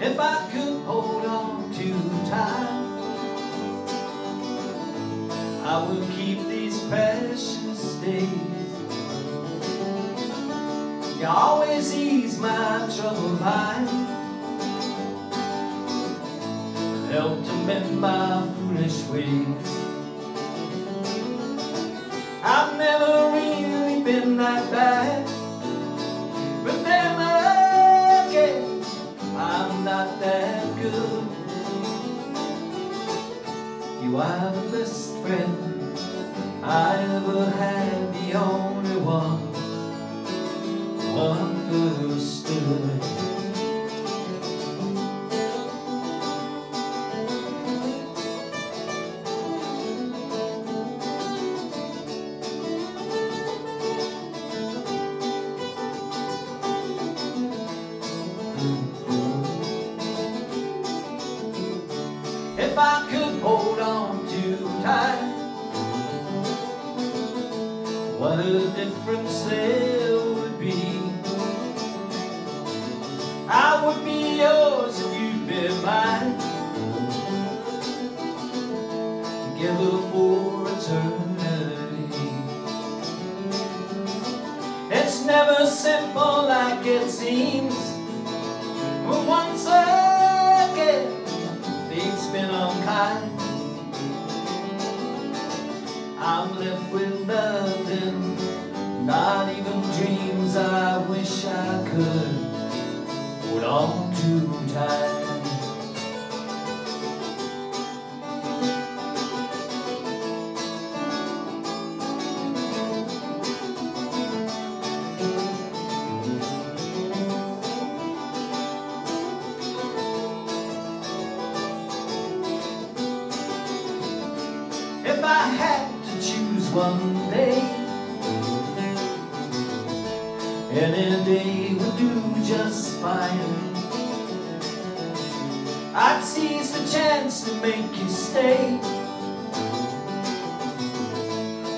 If I could hold on to time I would keep these precious days. You always ease my troubled mind. Help to mend my foolish ways. I've never really been that bad You are the best friend I ever had The only one Understood if I could hold on too tight. What a difference there would be. I would be yours and you'd be mine. Together for eternity. It's never simple like it seems. If I had to choose one day. Any day would do just fine. I'd seize the chance to make you stay.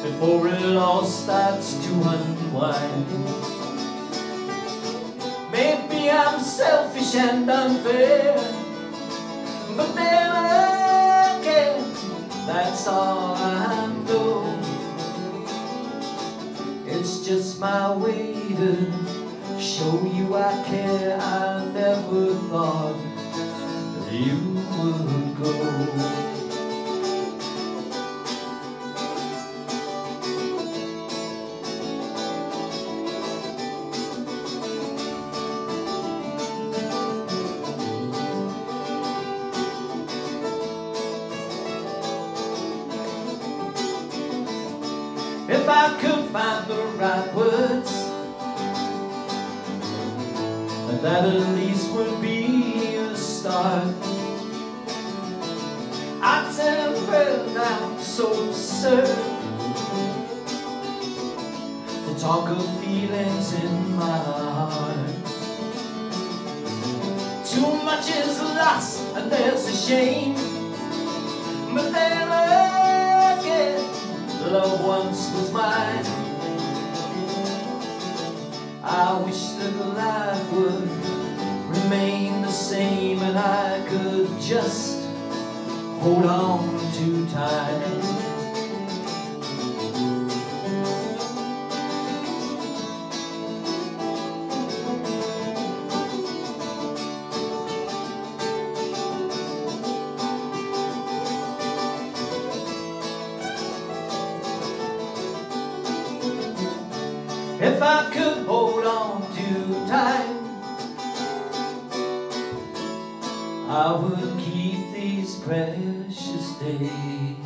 Before it all starts to unwind. Maybe I'm selfish and unfair But then again my way show you I care I never thought you would go I could find the right words That at least would be a start. I'd say a now so absurd To talk of feelings in my heart. Too much is lost and there's a shame But love once was mine. I wish that life would remain the same And I could just hold on too tight If I could hold on too tight I would keep these precious days